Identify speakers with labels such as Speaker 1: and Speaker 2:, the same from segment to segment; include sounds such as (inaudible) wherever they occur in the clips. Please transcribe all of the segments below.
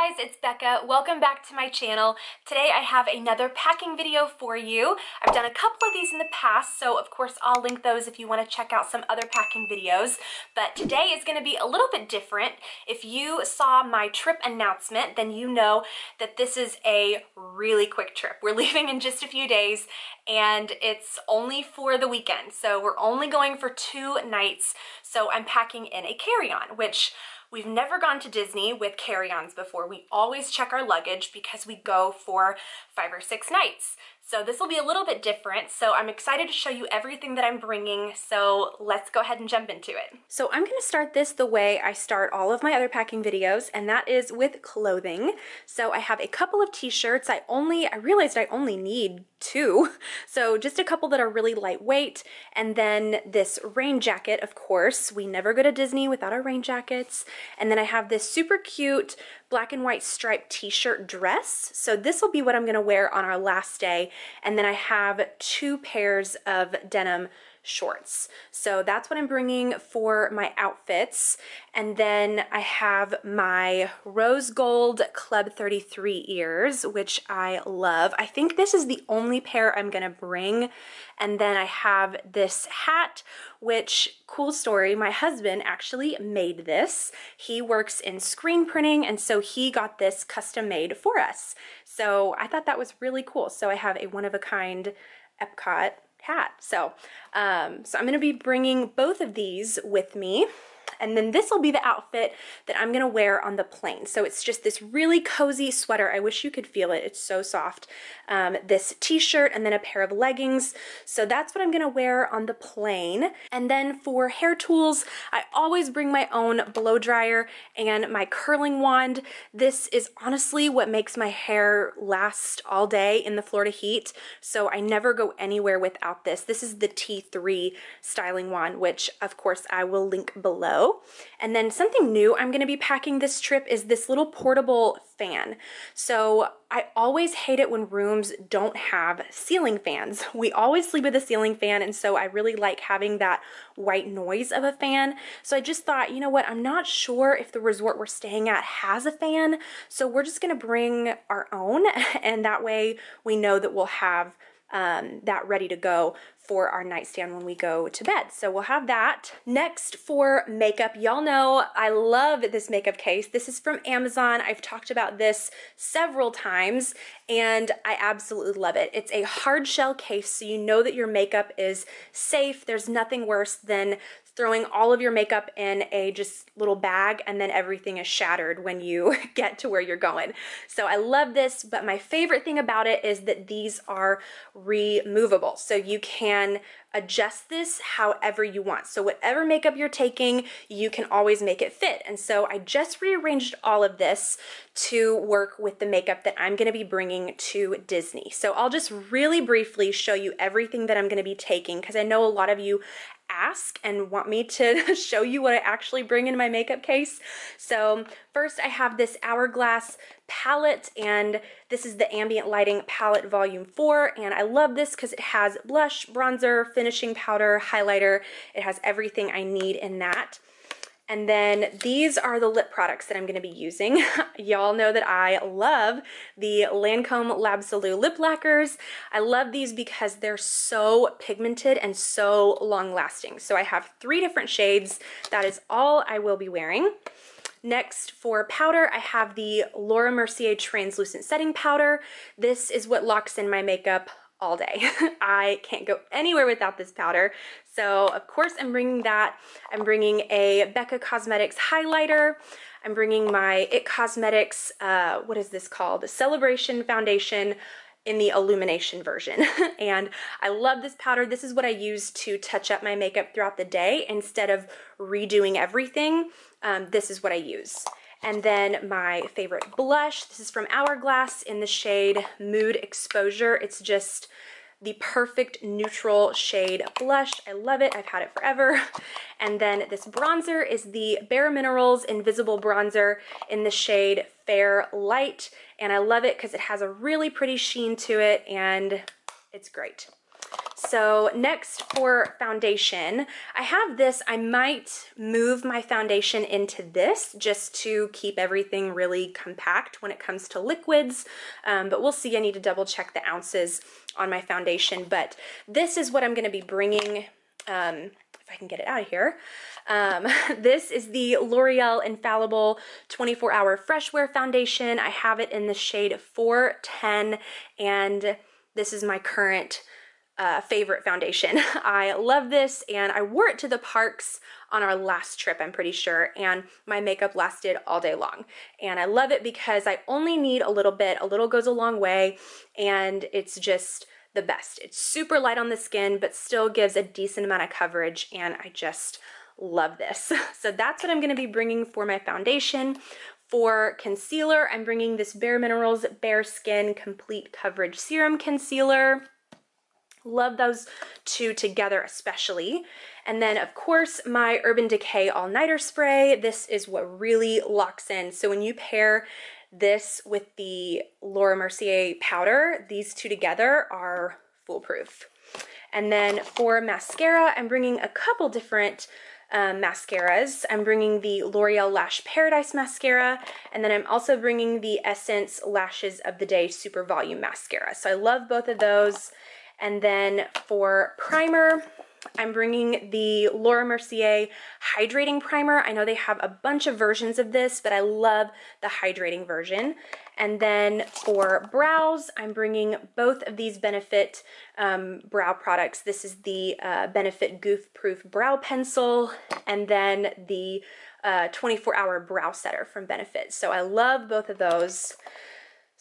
Speaker 1: guys, it's Bekah. Welcome back to my channel. Today I have another packing video for you. I've done a couple of these in the past, so of course I'll link those if you want to check out some other packing videos. But today is going to be a little bit different. If you saw my trip announcement, then you know that this is a really quick trip. We're (laughs) leaving in just a few days and it's only for the weekend. So we're only going for two nights. So I'm packing in a carry-on, which We've never gone to Disney with carry-ons before. We always check our luggage because we go for five or six nights. So this will be a little bit different. So I'm excited to show you everything that I'm bringing. So let's go ahead and jump into it. So I'm gonna start this the way I start all of my other packing videos, and that is with clothing. So I have a couple of t-shirts. I only, I realized I only need two. (laughs) So just a couple that are really lightweight. And then this rain jacket, of course. We never go to Disney without our rain jackets. And then I have this super cute black and white striped t-shirt dress. So this will be what I'm gonna wear on our last day. And then I have two pairs of denim shorts. So that's what I'm bringing for my outfits. And then I have my rose gold Club 33 ears, which I love. I think this is the only pair I'm gonna bring. And then I have this hat, which, cool story, my husband actually made this. He works in screen printing, and so he got this custom made for us. So I thought that was really cool. So I have a one-of-a-kind Epcot hat. So, um, so I'm going to be bringing both of these with me. And then this will be the outfit that I'm gonna wear on the plane. So it's just this really cozy sweater. I wish you could feel it, it's so soft. Um, this t-shirt and then a pair of leggings. So that's what I'm gonna wear on the plane. And then for hair tools, I always bring my own blow dryer and my curling wand. This is honestly what makes my hair last all day in the Florida heat. So I never go anywhere without this. This is the T3 styling wand, which of course I will link below. And then something new I'm gonna be packing this trip is this little portable fan. So I always hate it when rooms don't have ceiling fans. (laughs) We always sleep with a ceiling fan and so I really like having that white noise of a fan. So I just thought, you know what, I'm not sure if the resort we're staying at has a fan, so we're just gonna bring our own (laughs) and that way we know that we'll have um, that ready to go for our nightstand when we go to bed. So we'll have that. Next for makeup, y'all know I love this makeup case. This is from Amazon. I've talked about this several times and I absolutely love it. It's a hard shell case so you know that your makeup is safe. There's nothing worse than throwing all of your makeup in a just little bag and then everything is shattered when you (laughs) get to where you're going. So I love this, but my favorite thing about it is that these are removable. So you can adjust this however you want. So whatever makeup you're taking, you can always make it fit. And so I just rearranged all of this to work with the makeup that I'm gonna be bringing to Disney. So I'll just really briefly show you everything that I'm gonna be taking because I know a lot of you ask and want me to (laughs) show you what I actually bring in my makeup case. So first I have this Hourglass palette and this is the Ambient Lighting Palette Volume 4 and I love this because it has blush, bronzer, finishing powder, highlighter. It has everything I need in that. And then these are the lip products that I'm gonna be using. (laughs) Y'all know that I love the Lancome L'Absolu lip lacquers. I love these because they're so pigmented and so long lasting. So I have three different shades. That is all I will be wearing. Next, for powder, I have the Laura Mercier Translucent Setting Powder. This is what locks in my makeup all day. (laughs) I can't go anywhere without this powder. So of course I'm bringing that. I'm bringing a Becca Cosmetics highlighter. I'm bringing my IT Cosmetics, uh, what is this called? The Celebration Foundation in the illumination version. (laughs) and I love this powder. This is what I use to touch up my makeup throughout the day instead of redoing everything. Um, this is what I use. And then my favorite blush, this is from Hourglass in the shade Mood Exposure. It's just the perfect neutral shade blush. I love it, I've had it forever. (laughs) And then this bronzer is the Bare Minerals Invisible Bronzer in the shade Fair Light. And I love it because it has a really pretty sheen to it and it's great. So next for foundation, I have this, I might move my foundation into this just to keep everything really compact when it comes to liquids, um, but we'll see, I need to double check the ounces on my foundation, but this is what I'm gonna be bringing, um, if I can get it out of here. Um, (laughs) this is the L'Oreal Infallible 24 Hour Fresh Wear Foundation. I have it in the shade 410, and this is my current uh, favorite foundation. (laughs) I love this and I wore it to the parks on our last trip, I'm pretty sure, and my makeup lasted all day long. And I love it because I only need a little bit, a little goes a long way, and it's just the best. It's super light on the skin, but still gives a decent amount of coverage, and I just love this. (laughs) So that's what I'm gonna be bringing for my foundation. For concealer, I'm bringing this Bare Minerals Bare Skin Complete Coverage Serum Concealer. Love those two together especially. And then of course my Urban Decay All Nighter Spray. This is what really locks in. So when you pair this with the Laura Mercier powder, these two together are foolproof. And then for mascara, I'm bringing a couple different um, mascaras. I'm bringing the L'Oreal Lash Paradise Mascara, and then I'm also bringing the Essence Lashes of the Day Super Volume Mascara. So I love both of those. And then for primer, I'm bringing the Laura Mercier Hydrating Primer. I know they have a bunch of versions of this, but I love the hydrating version. And then for brows, I'm bringing both of these Benefit um, brow products. This is the uh, Benefit Goof Proof Brow Pencil, and then the 24-hour uh, brow setter from Benefit. So I love both of those.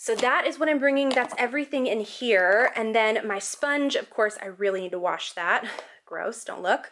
Speaker 1: So that is what I'm bringing. That's everything in here. And then my sponge, of course, I really need to wash that. (sighs) Gross, don't look.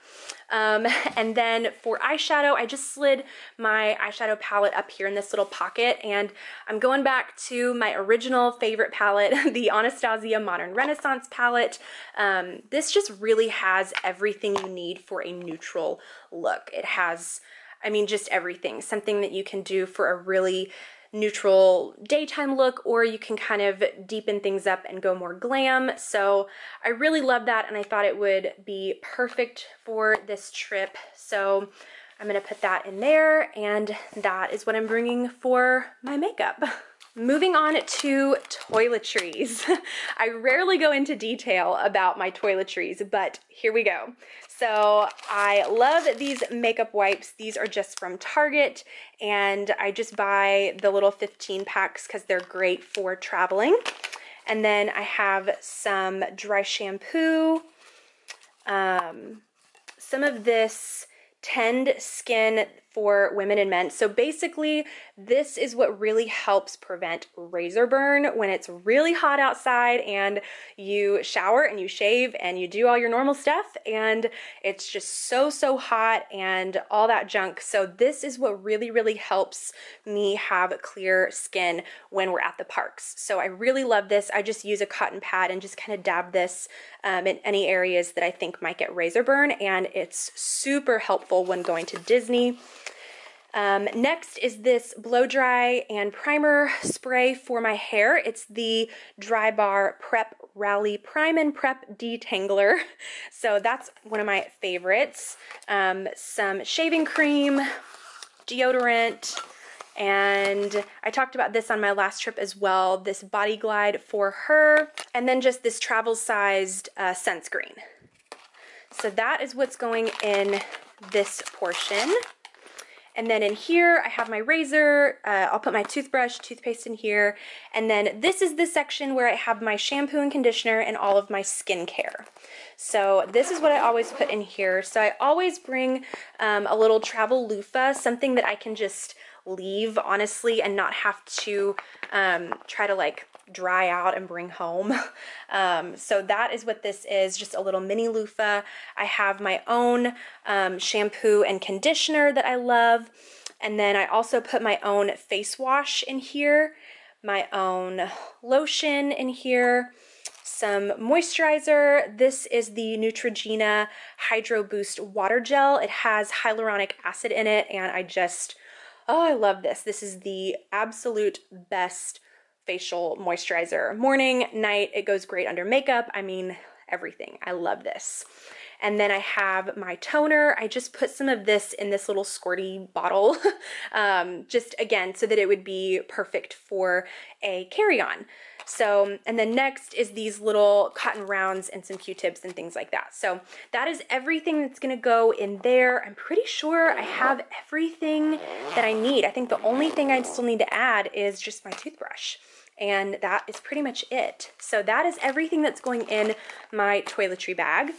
Speaker 1: Um, (laughs) and then for eyeshadow, I just slid my eyeshadow palette up here in this little pocket. And I'm going back to my original favorite palette, (laughs) the Anastasia Modern Renaissance palette. Um, this just really has everything you need for a neutral look. It has, I mean, just everything. Something that you can do for a really neutral daytime look or you can kind of deepen things up and go more glam. So I really love that and I thought it would be perfect for this trip. So I'm gonna put that in there and that is what I'm bringing for my makeup. (laughs) Moving on to toiletries. (laughs) I rarely go into detail about my toiletries, but here we go. So I love these makeup wipes. These are just from Target and I just buy the little 15 packs because they're great for traveling. And then I have some dry shampoo, um, some of this Tend Skin for women and men. So basically, this is what really helps prevent razor burn when it's really hot outside and you shower and you shave and you do all your normal stuff and it's just so, so hot and all that junk. So this is what really, really helps me have clear skin when we're at the parks. So I really love this. I just use a cotton pad and just kind of dab this um, in any areas that I think might get razor burn and it's super helpful when going to Disney. Um, next is this blow dry and primer spray for my hair. It's the Drybar Prep Rally Prime and Prep Detangler. (laughs) So that's one of my favorites. Um, some shaving cream, deodorant, and I talked about this on my last trip as well, this body glide for her, and then just this travel sized uh, sunscreen. So that is what's going in this portion. And then in here, I have my razor. Uh, I'll put my toothbrush, toothpaste in here. And then this is the section where I have my shampoo and conditioner and all of my skincare. So this is what I always put in here. So I always bring um, a little travel loofah, something that I can just leave, honestly, and not have to um, try to like dry out and bring home. (laughs) Um, so that is what this is, just a little mini loofah. I have my own um, shampoo and conditioner that I love. And then I also put my own face wash in here, my own lotion in here, some moisturizer. This is the Neutrogena Hydro Boost Water Gel. It has hyaluronic acid in it and I just, oh, I love this. This is the absolute best facial moisturizer. Morning, night, it goes great under makeup. I mean, everything. I love this. And then I have my toner. I just put some of this in this little squirty bottle, (laughs) um, just again, so that it would be perfect for a carry-on. So, and then next is these little cotton rounds and some Q-tips and things like that. So that is everything that's gonna go in there. I'm pretty sure I have everything that I need. I think the only thing I still need to add is just my toothbrush and that is pretty much it. So that is everything that's going in my toiletry bag.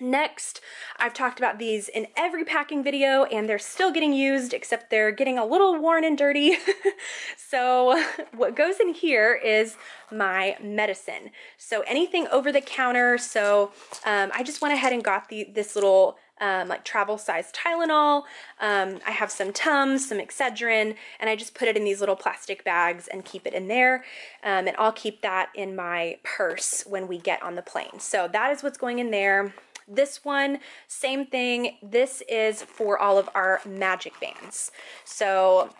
Speaker 1: Next, I've talked about these in every packing video and they're still getting used except they're getting a little worn and dirty. (laughs) so what goes in here is my medicine. So anything over the counter. So um, I just went ahead and got the this little um, like travel size Tylenol. Um, I have some Tums, some Excedrin, and I just put it in these little plastic bags and keep it in there. Um, and I'll keep that in my purse when we get on the plane. So that is what's going in there. This one, same thing. This is for all of our magic bands. So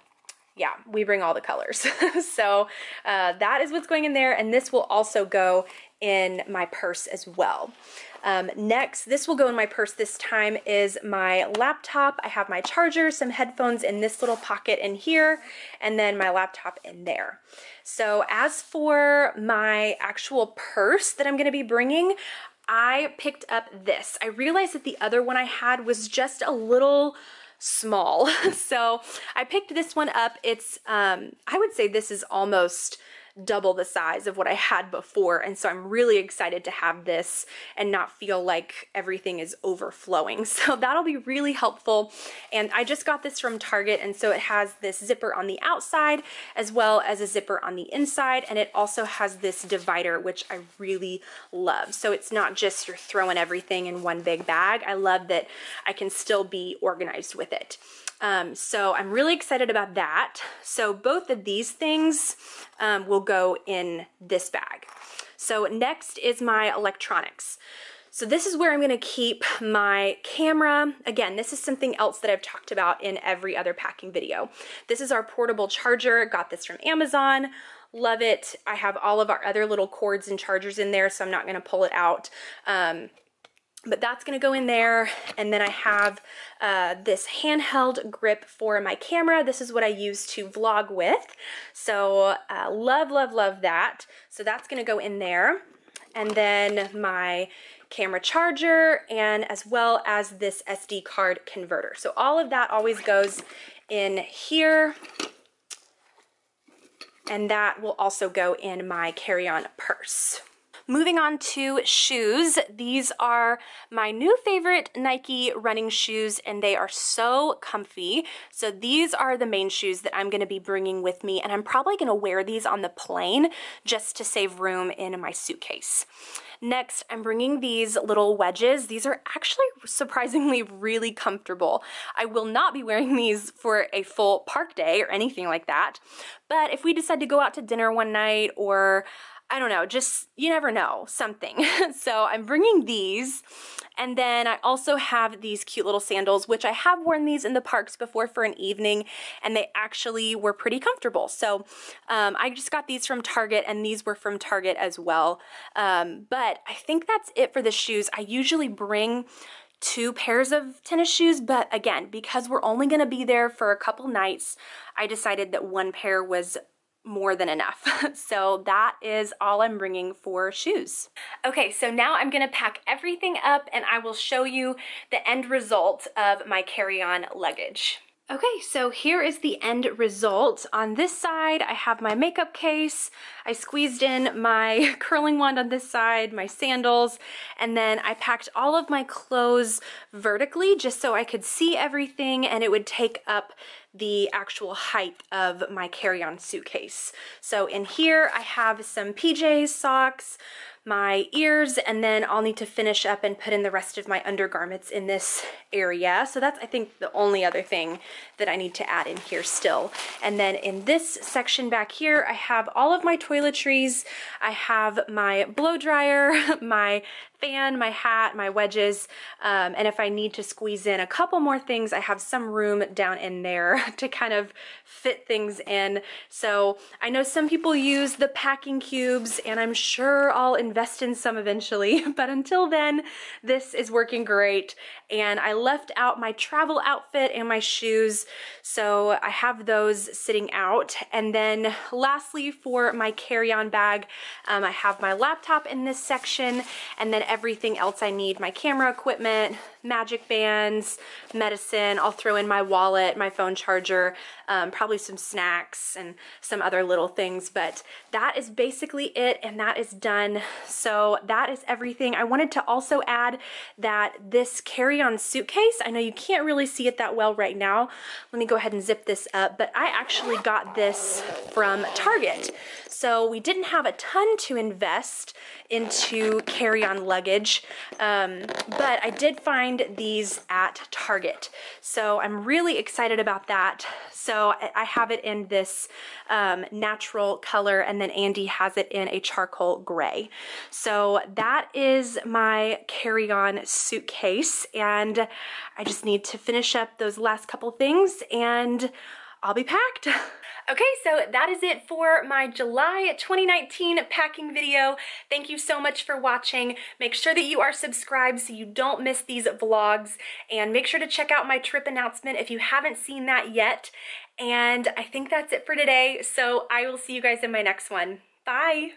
Speaker 1: yeah, we bring all the colors. (laughs) so uh, that is what's going in there. And this will also go in my purse as well. Um, next, this will go in my purse this time is my laptop. I have my charger, some headphones in this little pocket in here, and then my laptop in there. So as for my actual purse that I'm gonna be bringing, I picked up this. I realized that the other one I had was just a little small. (laughs) so I picked this one up. It's, um, I would say this is almost double the size of what I had before. And so I'm really excited to have this and not feel like everything is overflowing. (laughs) So that'll be really helpful. And I just got this from Target. And so it has this zipper on the outside as well as a zipper on the inside. And it also has this divider, which I really love. So it's not just you're throwing everything in one big bag. I love that I can still be organized with it. Um, so I'm really excited about that. So both of these things um, will go in this bag. So next is my electronics. So this is where I'm gonna keep my camera. Again, this is something else that I've talked about in every other packing video. This is our portable charger, got this from Amazon. Love it. I have all of our other little cords and chargers in there, so I'm not gonna pull it out. Um, but that's gonna go in there. And then I have uh, this handheld grip for my camera. This is what I use to vlog with. So uh, love, love, love that. So that's gonna go in there. And then my camera charger and as well as this SD card converter. So all of that always goes in here and that will also go in my carry-on purse. Moving on to shoes. These are my new favorite Nike running shoes and they are so comfy. So these are the main shoes that I'm gonna be bringing with me and I'm probably gonna wear these on the plane just to save room in my suitcase. Next, I'm bringing these little wedges. These are actually surprisingly really comfortable. I will not be wearing these for a full park day or anything like that. But if we decide to go out to dinner one night or I don't know, just you never know, something. (laughs) so I'm bringing these. And then I also have these cute little sandals, which I have worn these in the parks before for an evening, and they actually were pretty comfortable. So um, I just got these from Target, and these were from Target as well. Um, but I think that's it for the shoes. I usually bring two pairs of tennis shoes, but again, because we're only gonna be there for a couple nights, I decided that one pair was more than enough. (laughs) so that is all I'm bringing for shoes. Okay, so now I'm gonna pack everything up and I will show you the end result of my carry-on luggage. Okay, so here is the end result. On this side, I have my makeup case. I squeezed in my (laughs) curling wand on this side, my sandals, and then I packed all of my clothes vertically just so I could see everything and it would take up the actual height of my carry-on suitcase. So in here, I have some PJs, socks, my ears and then I'll need to finish up and put in the rest of my undergarments in this area. So that's I think the only other thing that I need to add in here still. And then in this section back here I have all of my toiletries. I have my blow dryer, (laughs) my fan, my hat, my wedges, um, and if I need to squeeze in a couple more things, I have some room down in there (laughs) to kind of fit things in. So I know some people use the packing cubes and I'm sure I'll invest in some eventually, (laughs) but until then, this is working great. And I left out my travel outfit and my shoes, so I have those sitting out. And then lastly, for my carry-on bag, um, I have my laptop in this section, and then everything else I need, my camera equipment, magic bands, medicine. I'll throw in my wallet, my phone charger, um, probably some snacks and some other little things. But that is basically it and that is done. So that is everything. I wanted to also add that this carry-on suitcase, I know you can't really see it that well right now. Let me go ahead and zip this up. But I actually got this from Target. So we didn't have a ton to invest into carry-on luggage, um, but I did find these at Target. So I'm really excited about that. So I have it in this um, natural color and then Andy has it in a charcoal gray. So that is my carry-on suitcase and I just need to finish up those last couple things and I'll be packed. (laughs) Okay, so that is it for my July 2019 packing video. Thank you so much for watching. Make sure that you are subscribed so you don't miss these vlogs and make sure to check out my trip announcement if you haven't seen that yet. And I think that's it for today, so I will see you guys in my next one. Bye!